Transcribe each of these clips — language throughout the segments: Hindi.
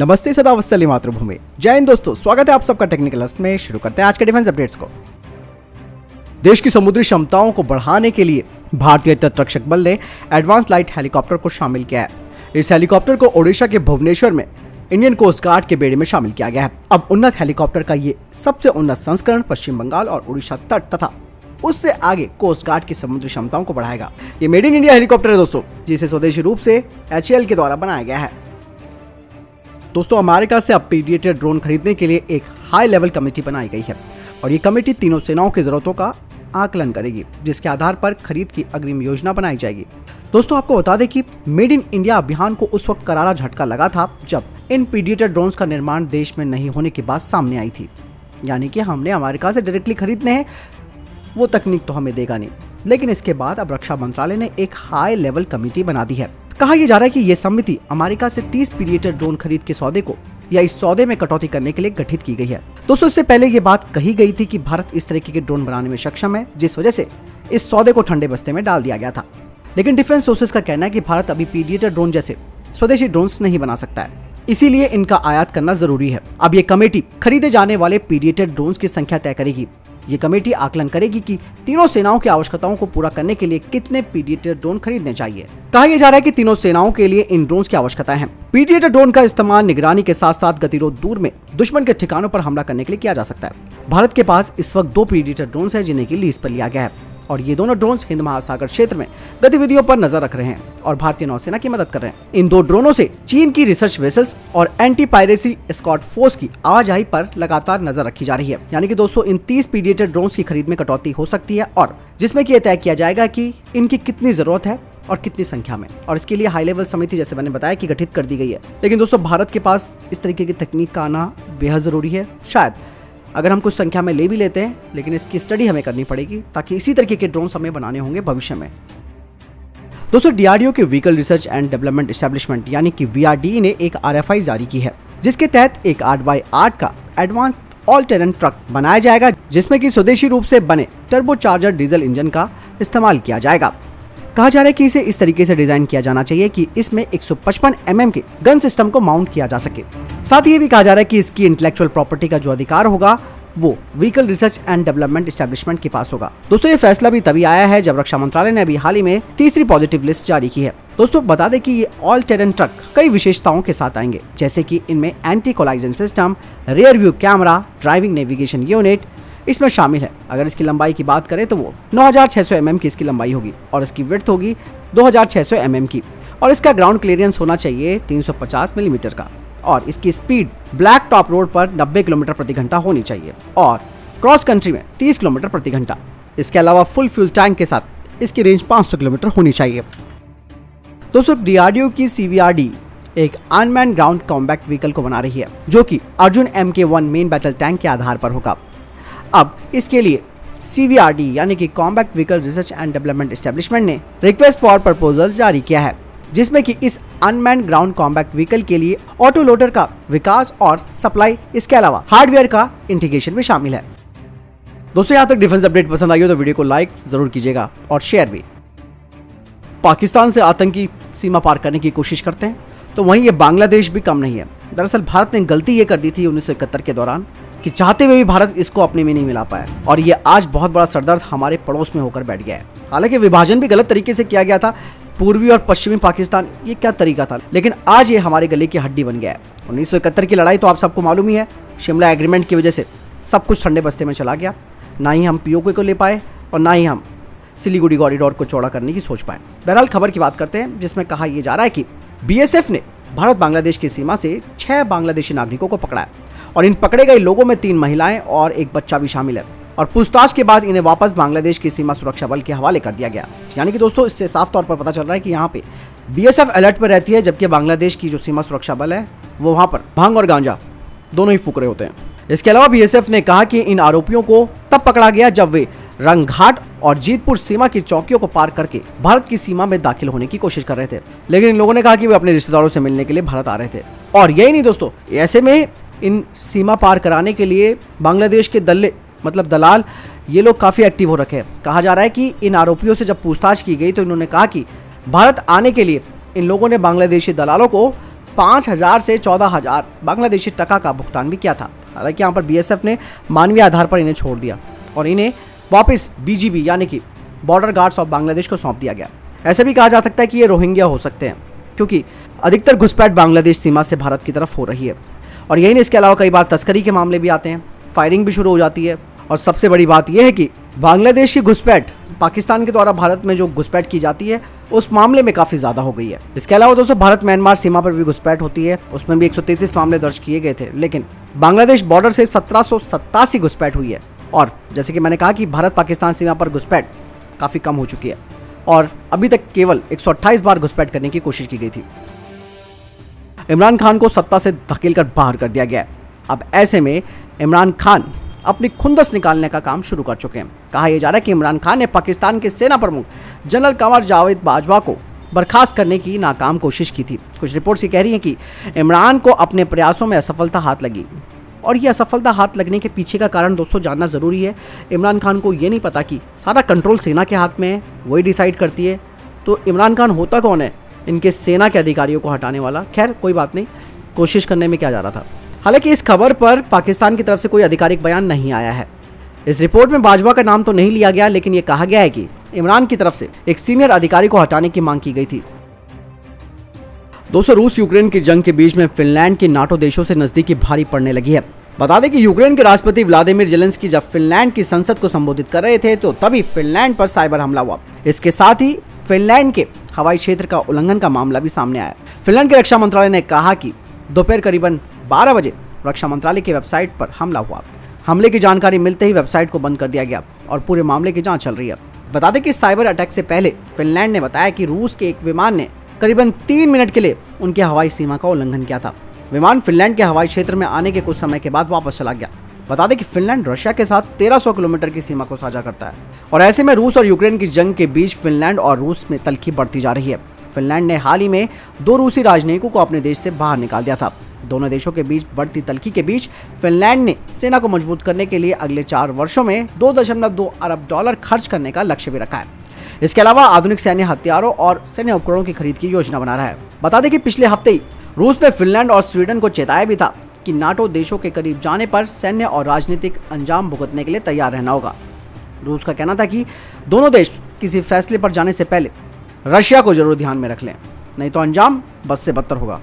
नमस्ते सदा वत्सली मातृभूमि। जय हिंद दोस्तों, स्वागत है आप सबका टेक्निकल में। शुरू करते हैं आज के डिफेंस अपडेट्स को। देश की समुद्री क्षमताओं को बढ़ाने के लिए भारतीय तटरक्षक बल ने एडवांस लाइट हेलीकॉप्टर को शामिल किया है। इस हेलीकॉप्टर को ओडिशा के भुवनेश्वर में इंडियन कोस्ट गार्ड के बेड़े में शामिल किया गया है। अब उन्नत हेलीकॉप्टर का ये सबसे उन्नत संस्करण पश्चिम बंगाल और उड़ीसा तट तथा उससे आगे कोस्ट गार्ड की समुद्री क्षमताओं को बढ़ाएगा। ये मेड इन इंडिया हेलीकॉप्टर है दोस्तों, जिसे स्वदेशी रूप से एचएल के द्वारा बनाया गया है। दोस्तों अमेरिका से अब पीडिएटेड ड्रोन खरीदने के लिए एक हाई लेवल कमेटी बनाई गई है और ये कमेटी तीनों सेनाओं की जरूरतों का आकलन करेगी, जिसके आधार पर खरीद की अग्रिम योजना बनाई जाएगी। दोस्तों, आपको बता दें कि मेड इन इंडिया अभियान को उस वक्त करारा झटका लगा था, जब इन पीडिएटेड ड्रोन्स का निर्माण देश में नहीं होने की बात सामने आई थी। यानी कि हमने अमेरिका से डायरेक्टली खरीदने हैं, वो तकनीक तो हमें देगा नहीं। लेकिन इसके बाद अब रक्षा मंत्रालय ने एक हाई लेवल कमेटी बना दी है। कहा यह जा रहा है कि यह समिति अमेरिका से 30 पीडिएटर ड्रोन खरीद के सौदे को या इस सौदे में कटौती करने के लिए गठित की गई है। दोस्तों, इससे पहले ये बात कही गई थी कि भारत इस तरीके के ड्रोन बनाने में सक्षम है, जिस वजह से इस सौदे को ठंडे बस्ते में डाल दिया गया था। लेकिन डिफेंस सोर्सेज का कहना है कि भारत अभी पीडिएटर ड्रोन जैसे स्वदेशी ड्रोन नहीं बना सकता है। इसीलिए इनका आयात करना ज़रूरी है। अब ये कमेटी खरीदे जाने वाले पीडिएटेड ड्रोन की संख्या तय करेगी। ये कमेटी आकलन करेगी कि तीनों सेनाओं की आवश्यकताओं को पूरा करने के लिए कितने पीडिएटर ड्रोन खरीदने चाहिए। कहा यह जा रहा है कि तीनों सेनाओं के लिए इन ड्रोन की आवश्यकता है। पीडिएटर ड्रोन का इस्तेमाल निगरानी के साथ साथ गतिरोध दूर में दुश्मन के ठिकानों आरोप हमला करने के लिए किया जा सकता है। भारत के पास इस वक्त दो पीडिएटर ड्रोन है जिन्हें की लीज पर लिया गया है। और ये दोनों ड्रोन हिंद महासागर क्षेत्र में गतिविधियों पर नज़र रख रहे हैं और भारतीय नौसेना की मदद कर रहे हैं। इन दो ड्रोनों से चीन की रिसर्च वेसल्स और एंटी पायरेसी स्कॉट फोर्स की आवाजाही पर लगातार नज़र रखी जा रही है। यानी कि दोस्तों इन तीस पीडिएटर ड्रोन की खरीद में कटौती हो सकती है और जिसमें की यह तय किया जाएगा की इनकी कितनी ज़रूरत है और कितनी संख्या में। और इसके लिए हाई लेवल समिति, जैसे मैंने बताया, कि गठित कर दी गई है। लेकिन दोस्तों, भारत के पास इस तरीके की तकनीक का आना बेहद ज़रूरी है। शायद अगर हम कुछ संख्या में ले भी लेते हैं, लेकिन इसकी स्टडी हमें करनी पड़ेगी ताकि इसी तरीके के ड्रोन हमें बनाने होंगे भविष्य में। दोस्तों डीआरडीओ के vehicle research and development establishment यानी कि वीआरडी ने एक आरएफआई जारी की है, जिसके तहत एक आठ बाई आठ का एडवांस ऑल टेरेंट ट्रक बनाया जाएगा, जिसमें कि स्वदेशी रूप से बने टर्बो चार्जर डीजल इंजन का इस्तेमाल किया जाएगा। कहा जा रहा है कि इसे इस तरीके से डिज़ाइन किया जाना चाहिए कि इसमें 155 mm के गन सिस्टम को माउंट किया जा सके। साथ ही ये भी कहा जा रहा है कि इसकी इंटेलेक्चुअल प्रॉपर्टी का जो अधिकार होगा, वो vehicle research and development establishment के पास होगा। दोस्तों, ये फैसला भी तभी आया है जब रक्षा मंत्रालय ने अभी हाल ही में तीसरी पॉजिटिव लिस्ट जारी की है। दोस्तों, बता दें कि ये ऑल टेरन ट्रक कई विशेषताओं के साथ आएँगे, जैसे कि इनमें anti collision system rear view camera driving navigation unit इसमें शामिल है। अगर इसकी लंबाई की बात करें तो वो 9600 mm की इसकी लंबाई होगी और इसकी विड्थ होगी 2600 mm की। और इसका ग्राउंड क्लियरेंस होना चाहिए 350 मिलीमीटर का। और इसकी स्पीड ब्लैक टॉप रोड पर 90 किलोमीटर प्रति घंटा होनी चाहिए। और क्रॉस कंट्री में 30 किलोमीटर प्रति घंटा। इसके अलावा फुल फ्यूल टैंक के साथ इसकी रेंज 500 किलोमीटर होनी चाहिए। दोस्तों डीआरडीओ की सीवीआरडी एक अनमैन ग्राउंड कॉम्बैक्ट व्हीकल को बना रही है, जो कि Arjun M K one main battle tank के आधार पर होगा। अब इसके लिए सीवीआरडी यानी कि combat vehicle research and development establishment ने रिक्वेस्ट फॉर प्रपोजल जारी किया है, जिसमें कि इस अनमैन ग्राउंड कॉम्बैक्ट व्हीकल के लिए ऑटो लोडर का विकास और सप्लाई इसके अलावा हार्डवेयर का इंटीग्रेशन भी शामिल है। दोस्तों, यहाँ तक डिफेंस अपडेट पसंद आई हो तो वीडियो को लाइक ज़रूर कीजिएगा और शेयर भी। पाकिस्तान से आतंकी सीमा पार करने की कोशिश करते हैं तो वहीं ये बांग्लादेश भी कम नहीं है। दरअसल भारत ने गलती ये कर दी थी उन्नीस के दौरान कि चाहते हुए भी भारत इसको अपने में नहीं मिला पाया। और ये आज बहुत बड़ा सरदर्द हमारे पड़ोस में होकर बैठ गया है। हालाँकि विभाजन भी गलत तरीके से किया गया था। पूर्वी और पश्चिमी पाकिस्तान, ये क्या तरीका था? लेकिन आज ये हमारे गले की हड्डी बन गया है। उन्नीस सौ इकहत्तर की लड़ाई तो आप सबको मालूम ही है। शिमला एग्रीमेंट की वजह से सब कुछ ठंडे बस्ते में चला गया। ना ही हम पीओके को ले पाए और ना ही हम सिलीगुड़ी कॉरिडोर को चौड़ा करने की सोच पाए। बहरहाल खबर की बात करते हैं, जिसमें कहा यह जा रहा है कि बीएसएफ ने भारत बांग्लादेश की सीमा से छह बांग्लादेशी नागरिकों को पकड़ा है। और इन पकड़े गए लोगों में तीन महिलाएँ और एक बच्चा भी शामिल है। और पूछताछ के बाद इन्हें वापस बांग्लादेश की सीमा सुरक्षा बल के हवाले कर दिया गया। यानी कि दोस्तों, इससे साफ़ तौर पर पता चल रहा है कि यहाँ पे बीएसएफ अलर्ट पर रहती है, जबकि बांग्लादेश की जो सीमा सुरक्षा बल है, वो वहाँ पर भाँग और गांजा दोनों ही फूक रहे होते हैं। इसके अलावा बीएसएफ ने कहा कि इन आरोपियों को तब पकड़ा गया जब वे रंगघाट और जीतपुर सीमा की चौकियों को पार करके भारत की सीमा में दाखिल होने की कोशिश कर रहे थे। लेकिन इन लोगों ने कहा कि वे अपने रिश्तेदारों से मिलने के लिए भारत आ रहे थे। और यही नहीं दोस्तों, ऐसे में इन सीमा पार कराने के लिए बांग्लादेश के दल्ले मतलब दलाल, ये लोग काफ़ी एक्टिव हो रखे हैं। कहा जा रहा है कि इन आरोपियों से जब पूछताछ की गई तो इन्होंने कहा कि भारत आने के लिए इन लोगों ने बांग्लादेशी दलालों को पाँच हज़ार से चौदह हज़ार बांग्लादेशी टका का भुगतान भी किया था। हालाँकि यहाँ पर बीएसएफ ने मानवीय आधार पर इन्हें छोड़ दिया और इन्हें वापस बीजीबी यानी कि बॉर्डर गार्ड्स ऑफ़ बांग्लादेश को सौंप दिया गया। ऐसे भी कहा जा सकता है कि ये रोहिंग्या हो सकते हैं, क्योंकि अधिकतर घुसपैठ बांग्लादेश सीमा से भारत की तरफ़ हो रही है। और यही नहीं, इसके अलावा कई बार तस्करी के मामले भी आते हैं। फायरिंग भी शुरू हो जाती है। और सबसे बड़ी बात यह है कि बांग्लादेश की घुसपैठ, पाकिस्तान के द्वारा भारत में जो घुसपैठ की जाती है, उस मामले में काफ़ी ज़्यादा हो गई है। इसके अलावा दोस्तों भारत म्यांमार सीमा पर भी घुसपैठ होती है। उसमें भी एक मामले दर्ज किए गए थे। लेकिन बांग्लादेश बॉर्डर से सत्रह सौ सत्तासी घुसपैठ हुई है। और जैसे कि मैंने कहा कि भारत पाकिस्तान सीमा पर घुसपैठ काफ़ी कम हो चुकी है। और अभी तक केवल 128 बार घुसपैठ करने की कोशिश की गई थी। इमरान खान को सत्ता से धकेल कर बाहर कर दिया गया। अब ऐसे में इमरान खान अपनी खुंदस निकालने का काम शुरू कर चुके हैं। कहा यह जा रहा है कि इमरान खान ने पाकिस्तान के सेना प्रमुख जनरल कंवर जावेद बाजवा को बर्खास्त करने की नाकाम कोशिश की थी। कुछ रिपोर्ट्स ये कह रही हैं कि इमरान को अपने प्रयासों में असफलता हाथ लगी। और ये असफलता हाथ लगने के पीछे का कारण दोस्तों जानना ज़रूरी है। इमरान खान को ये नहीं पता कि सारा कंट्रोल सेना के हाथ में है, वही डिसाइड करती है। तो इमरान खान होता कौन है? इनके सेना के अधिकारियों को हटाने वाला। खैर, कोई बात नहीं। कोशिश करने में क्या जा रहा था? हालाँकि इस खबर पर पाकिस्तान की तरफ़ से कोई आधिकारिक बयान नहीं आया है। इस रिपोर्ट में बाजवा का नाम तो नहीं लिया गया, लेकिन ये कहा गया है कि इमरान की तरफ़ से एक सीनियर अधिकारी को हटाने की मांग की गई थी। दोस्तों रूस यूक्रेन की जंग के बीच में फिनलैंड की नाटो देशों से नजदीकी भारी पड़ने लगी है। बता दें कि यूक्रेन के राष्ट्रपति व्लादिमीर जेलेंस्की जब फिनलैंड की संसद को संबोधित कर रहे थे तो तभी फिनलैंड पर साइबर हमला हुआ। इसके साथ ही फिनलैंड के हवाई क्षेत्र का उल्लंघन का मामला भी सामने आया। फिनलैंड के रक्षा मंत्रालय ने कहा कि दोपहर करीबन 12 बजे रक्षा मंत्रालय की वेबसाइट पर हमला हुआ। हमले की जानकारी मिलते ही वेबसाइट को बंद कर दिया गया और पूरे मामले की जाँच चल रही है। बता दें कि साइबर अटैक से पहले फिनलैंड ने बताया कि रूस के एक विमान ने करीबन तीन मिनट के लिए उनकी हवाई सीमा का उल्लंघन किया था। विमान फिनलैंड के हवाई क्षेत्र में आने के कुछ समय के बाद वापस चला गया। बता दें कि फिनलैंड रशिया के साथ 1300 किलोमीटर की सीमा को साझा करता है। और ऐसे में रूस और यूक्रेन की जंग के बीच फिनलैंड और रूस में तलखी बढ़ती जा रही है। फिनलैंड ने हाल ही में दो रूसी राजनयिकों को अपने देश से बाहर निकाल दिया था। दोनों देशों के बीच बढ़ती तलखी के बीच फिनलैंड ने सेना को मज़बूत करने के लिए अगले चार वर्षों में दो दशमलव दो अरब डॉलर खर्च करने का लक्ष्य भी रखा है। इसके अलावा आधुनिक सैन्य हथियारों और सैन्य उपकरणों की खरीद की योजना बना रहा है। बता दें कि पिछले हफ़्ते ही रूस ने फिनलैंड और स्वीडन को चेताया भी था कि नाटो देशों के करीब जाने पर सैन्य और राजनीतिक अंजाम भुगतने के लिए तैयार रहना होगा। रूस का कहना था कि दोनों देश किसी फैसले पर जाने से पहले रशिया को ज़रूर ध्यान में रख लें, नहीं तो अंजाम बस से बदतर होगा।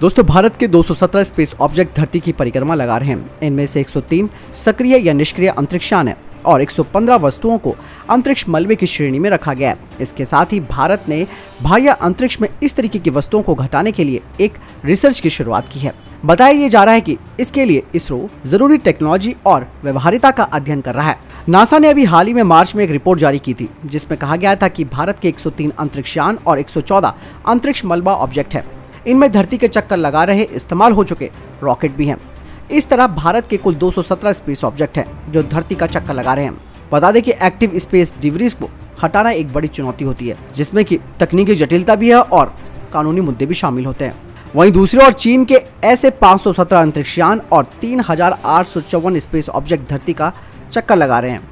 दोस्तों, भारत के 217 स्पेस ऑब्जेक्ट धरती की परिक्रमा लगा रहे हैं। इनमें से 103 सक्रिय या निष्क्रिय अंतरिक्षयान है। और 115 वस्तुओं को अंतरिक्ष मलबे की श्रेणी में रखा गया। है इसके साथ ही भारत ने बाह्य अंतरिक्ष में इस तरीके की वस्तुओं को घटाने के लिए एक रिसर्च की शुरुआत की है। बताया ये जा रहा है कि इसके लिए इसरो ज़रूरी टेक्नोलॉजी और व्यवहारिता का अध्ययन कर रहा है। नासा ने अभी हाल ही में मार्च में एक रिपोर्ट जारी की थी, जिसमें कहा गया था कि भारत के 103 अंतरिक्षयान और 114 अंतरिक्ष मलबा ऑब्जेक्ट है। इनमें धरती के चक्कर लगा रहे इस्तेमाल हो चुके रॉकेट भी हैं। इस तरह भारत के कुल 217 स्पेस ऑब्जेक्ट हैं, जो धरती का चक्कर लगा रहे हैं। बता दें कि एक्टिव स्पेस डिवरीज को हटाना एक बड़ी चुनौती होती है, जिसमें कि तकनीकी जटिलता भी है और कानूनी मुद्दे भी शामिल होते हैं। वहीं दूसरी ओर चीन के ऐसे 517 अंतरिक्षयान और तीन हज़ार आठ सौ चौवन स्पेस ऑब्जेक्ट धरती का चक्कर लगा रहे हैं।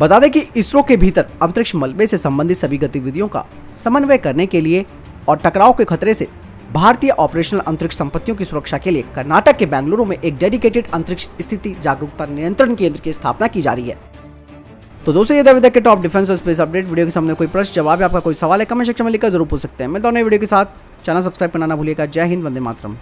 बता दें कि इसरो के भीतर अंतरिक्ष मलबे से संबंधित सभी गतिविधियों का समन्वय करने के लिए और टकराव के खतरे से भारतीय ऑपरेशनल अंतरिक्ष संपत्तियों की सुरक्षा के लिए कर्नाटक के बेंगलुरु में एक डेडिकेटेड अंतरिक्ष स्थिति जागरूकता नियंत्रण केंद्र की स्थापना की जा रही है। तो दोस्तों, ये तक के टॉप डिफेंस और स्पेस अपडेट वीडियो के सामने कोई प्रश्न, जवाब आपका कोई सवाल है कमेंट सेक्शन में लिखकर ज़रूर पूछ सकते हैं। मैं दोनों वीडियो के साथ। चैनल सब्सक्राइब करना भूलिएगा। जय हिंद, वंदे मातरम।